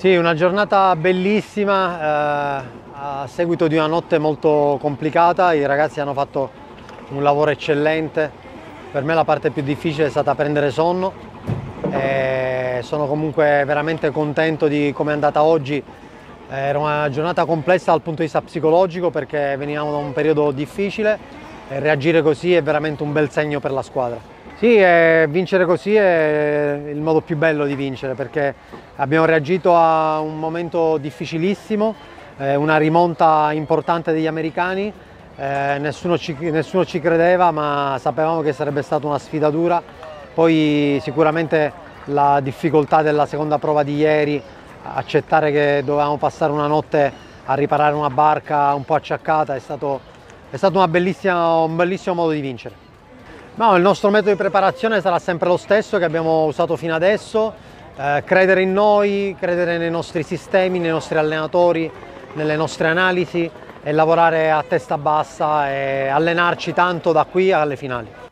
Sì, una giornata bellissima, eh, a seguito di una notte molto complicata, i ragazzi hanno fatto un lavoro eccellente, per me la parte più difficile è stata prendere sonno, e sono comunque veramente contento di come è andata oggi, era una giornata complessa dal punto di vista psicologico perché venivamo da un periodo difficile e reagire così è veramente un bel segno per la squadra. Sì, eh, vincere così è il modo più bello di vincere perché abbiamo reagito a un momento difficilissimo, eh, una rimonta importante degli americani, eh, nessuno, ci, nessuno ci credeva ma sapevamo che sarebbe stata una sfida dura, poi sicuramente la difficoltà della seconda prova di ieri, accettare che dovevamo passare una notte a riparare una barca un po' acciaccata è stato, è stato un bellissimo modo di vincere. No, il nostro metodo di preparazione sarà sempre lo stesso che abbiamo usato fino adesso, eh, credere in noi, credere nei nostri sistemi, nei nostri allenatori, nelle nostre analisi e lavorare a testa bassa e allenarci tanto da qui alle finali.